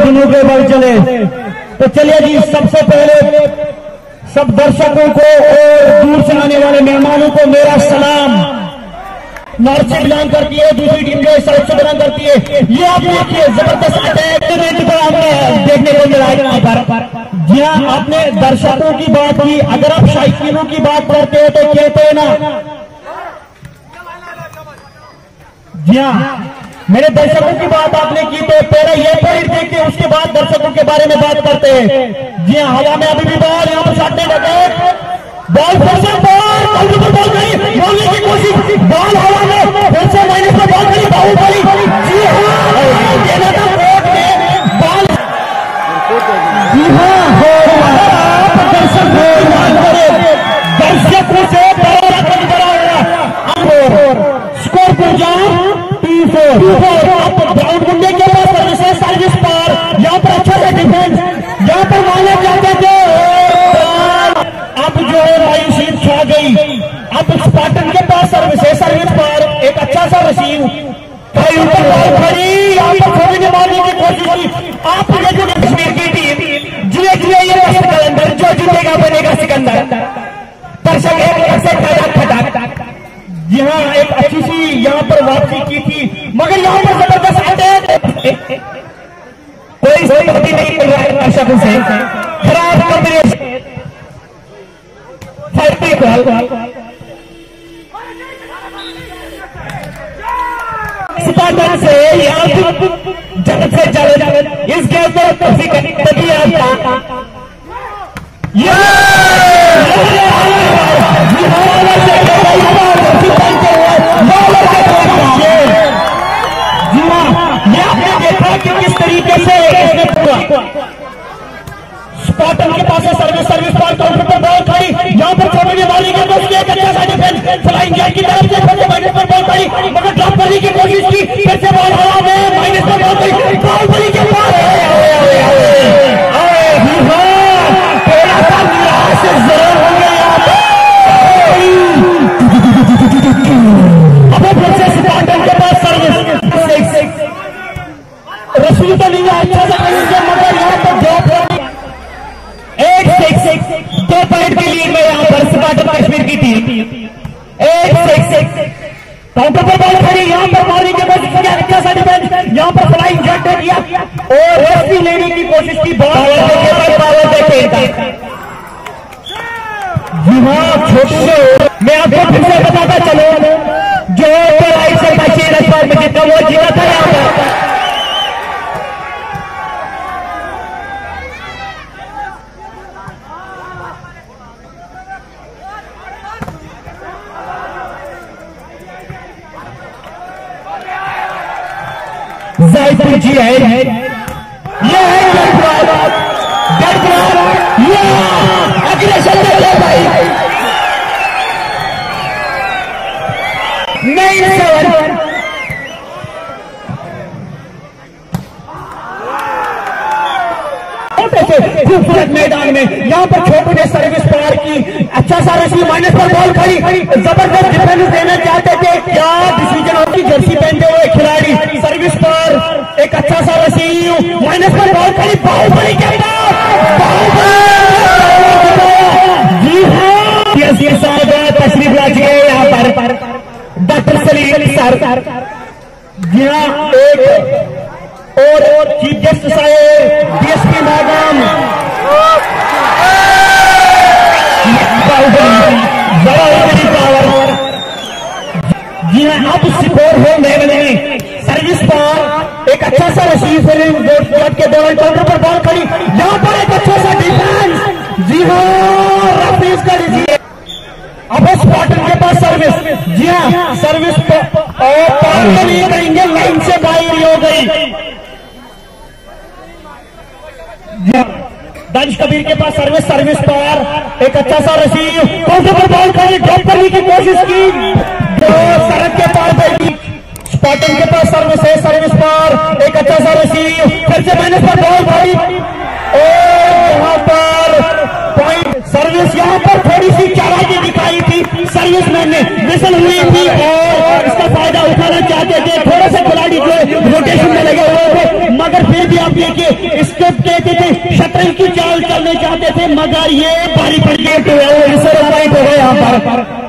दिनों के बल चले। तो चलिए जी, सबसे पहले सब दर्शकों को और दूर से आने वाले मेहमानों को मेरा सलाम। नॉर्थ से बिलोंग करती है, दूसरी टीम जो साउथ से बिलोंग करती है। ये आप देखिए, ज़बरदस्त अटैक को आपने देखने को मिला है पर। जी हाँ आपने दर्शकों की बात की, अगर आप शायकीनों की बात करते हो तो कहते हैं ना। जी हाँ मेरे दर्शकों की बात आपने की तो पहले ये पॉइंट देखते हैं, उसके बाद दर्शकों के बारे में बात करते हैं। जी हाँ हवा में अभी भी बॉल, यहाँ पर साटने लगे बॉल फिर से बॉल बॉल गई बोलने की कोशिश। बॉल हवा में, फिर से माइनस पर बॉल गई बाहुबली। जी हाँ में बॉल। जी हाँ दर्शक हो मान करे दर्शकों से बड़ा कुछ बड़ा हुआ स्कोर पर जाओ टी फोर आप ग्राउंड मुंडे के पास सर्विसेज़ सर्विस पर यहाँ पर अच्छा सा डिफेंस यहाँ पर माने जाते थे अब जो है मायूसी छा गई अब स्पार्टन के पास सर्विसेज़ सर्विस पर एक रसीव कई ऊपर बॉल खड़ी। यहाँ पर खोने मारने की कोशिश की आप ये जो कश्मीर की टीम जिए जिए ये सिकंदर जो जीतेगा बनेगा सिकंदर। दर्शक एक ऐसे खड़ा खड़ा। जी हाँ एक अच्छी सी यहाँ पर वापसी की थी। मगर यहाँ पर ज़बरदस्त अटैक कोई गलती नहीं मिल रहा है दर्शकों से। खराब कॉम्बिनेशन फाइटिंग कॉल स्पार्टन से यहाँ जगत से जल इस गैस को तभी कभी आता जी देखा कि पास सर्विस सर्विस पॉइंट काउंटर पर बॉल खड़ी यहाँ पर छोड़ने वाली के बस एक अच्छा सा डिफेंस फ्लाइंग जैक की तरफ़ से फिर से माइनस पर बॉल खड़ी मगर ड्रॉप करने की कोशिश की, फिर से बॉल हवा में माइनस पर बॉल गई जट किया और रस्सी लेने की कोशिश की बहुत हाँ छोटे मैं आपको फिर से बताता चलो। जो राइट से बचे रजवार में जितना वो जीता था यहाँ पर। जयपुर जी है खूबसूरत मैदान में। यहाँ पर छोटू ने सर्विस पार की। अच्छा सा रसी माइनस पर बॉल खड़ी ज़बरदस्त डिफेंस देना चाहते थे। क्या डिसीज़न होती जर्सी पहनते हुए खिलाड़ी सर्विस पर। एक अच्छा सा रसी माइनस पर बॉल खड़ी बाहुबली के जी हाँ। Yes doctor Salim sir. हाँ एक और चीफ गेस्ट साहेब डीएसपी मैडम जी हाँ अब स्कोर हो मैंने सर्विस पर एक अच्छा सा रसीव फ़िल्म के दौरान काउंटर पर बॉल खड़ी। यहाँ पर एक अच्छा सा डिफेंस जी हाँ रफीज का रिसीव अब स्पॉटन के पास सर्विस जी हाँ सर्विस और करेंगे लाइन से बाहर हो गई। दंश कबीर के पास सर्विस सर्विस पर एक अच्छा सा रसीव काउंटर पर बॉल खड़ी ड्रॉप करने की कोशिश की? जो सड़क के पार बैठी। स्पॉटन के पास सर्विस है सर्विस पर एक अच्छा सा रसीव फिर से माइनस पर बॉल खड़ी मिसल हुई थी और इसका फ़ायदा उठाना चाहते थे। थोड़ा सा खिलाड़ी जो रोटेशन में लगे हुए थे मगर फिर भी आप देखिए स्क्रिप्ट कहते थे शटल की चाल चलने चाहते थे मगर ये बारी पड़ तो हो गए यहाँ पर।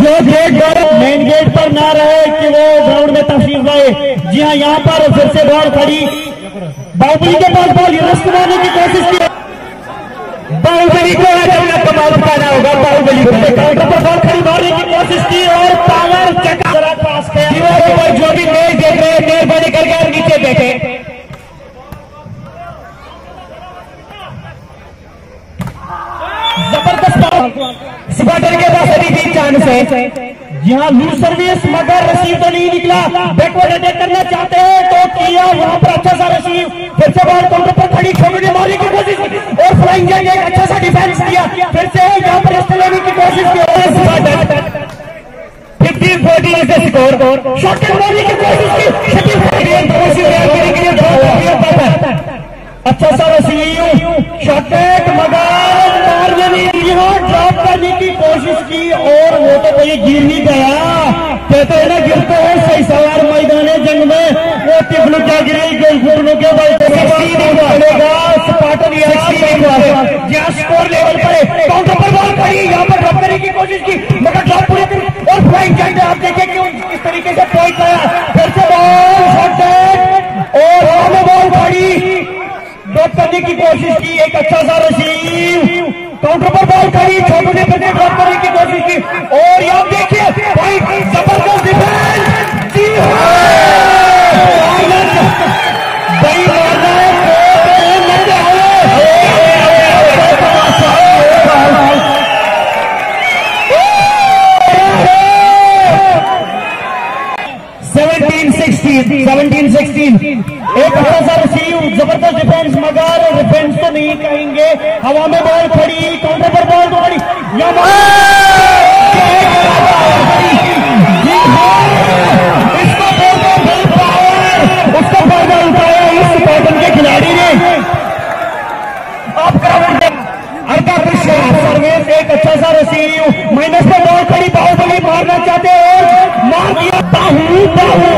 जो गेट पर मेन गेट पर ना रहे कि वो ग्राउंड में तफसील रहे। जी हाँ यहाँ पर फिर से बॉल खड़ी बाहुबली के पास बॉल रस्त मारने की कोशिश को। अचानक पाना होगा बाहुबली को पर खड़ी मारने की कोशिश की और पावर पास दीवार पर जो भी मैच देख रहे हैं मेहरबानी करके और नीचे बैठे। ज़बरदस्त सिपाटर के पास अभी भी चांस है। यहाँ लूज सर्विस, मगर रसीव तो नहीं निकला। बैकवर्ड अटैक करना चाहते हैं तो किया वहाँ पर अच्छा सा रसीव फिर से बॉल काउंटर पर खड़ी छोटी ने मारने की कोशिश और फ्लाइंग जैक एक अच्छा सा डिफेंस किया। फिर से यहाँ पर रस्ते लेने की कोशिश की फिफ्टीन फोर्टीन से स्कोर शॉट मारने अच्छा सा रसीव मगर मारने ड्रॉप करने की कोशिश की और वो तो कोई गिर नहीं कहते हैं ना गिरते हैं सही सवार मैदान जंग में। वो टिफलू क्या गिरे घुटनों के बल पड़ेगा स्पाटन यहाँ स्कोर लेवल पर काउंटर पर बॉल यहाँ पर ड्रॉप करने की कोशिश की मगर ड्रॉप पूरे दिन और फ्लाइंग आप देखें कि किस तरीके से पॉइंट आया फिर से बॉल शॉट और हमें बॉल ड्रॉप करने की कोशिश की एक अच्छा सा रसीव काउंटर पर बॉल खड़ी, छोटू ने फिर ड्रॉप करने की कोशिश की। और यहाँ देखिए भाई ज़बरदस्त डिफेंस जी भाई मारना है सेवनटीन सिक्सटीन सेवनटीन सिक्सटीन एक अच्छा सा रिसीव ज़बरदस्त डिफेंस मगर डिफेंस तो नहीं कहेंगे। हवा में बॉल खड़ी काउंटर पर बॉल तो खड़ी के खिलाड़ी ने। एक अच्छा सा रसीव माइनस पर बॉल खड़ी बाहुबली मारना चाहते और मार दिया बाहू बाहू।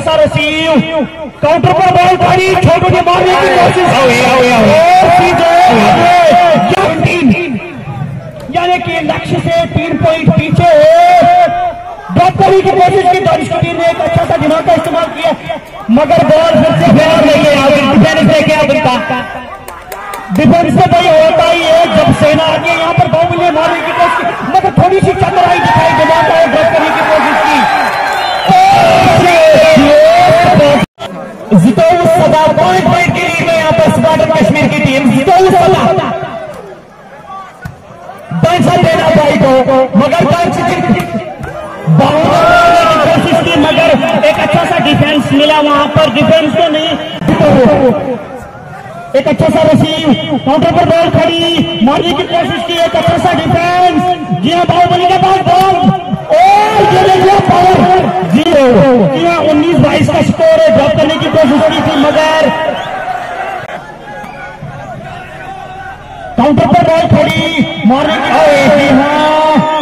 अच्छा रसीव काउंटर पर बॉल पड़ी छोटू ने मारने की कोशिश यानी कि लक्ष्य से तीन पॉइंट पीछे ड्रॉप करने की कोशिश की दानिश की टीम ने एक अच्छा सा दिमाग का इस्तेमाल किया मगर बॉल फिर से बॉल लेके डिफेंस लेके आ बनता डिफेंस में भाई होता ही है जब सेना आगे यहाँ पर बाहुबली मारने की कोशिश की मगर थोड़ी सी चतुराई दिखाई दिमाग और ड्रॉप करने की कोशिश की जितोल सदा पॉइंट पॉइंट के लिए यहाँ पर स्पाटन कश्मीर की टीम डांसा देना भाई को मगर कोशिश की, मगर एक अच्छा सा डिफेंस मिला वहाँ पर। डिफेंस तो नहीं एक अच्छा सा रसीव काउंटर पर बॉल खड़ी। मारने की कोशिश की, एक अच्छा सा डिफेंस जी हाँ बाहुबली के पास बॉल और ये देखिए पावर ज़ीरो जी हाँ उन्नीस बाईस का स्कोर है। ड्रॉप करने की कोशिश की थी मगर काउंटर पर बॉल खड़ी मारने की हाँ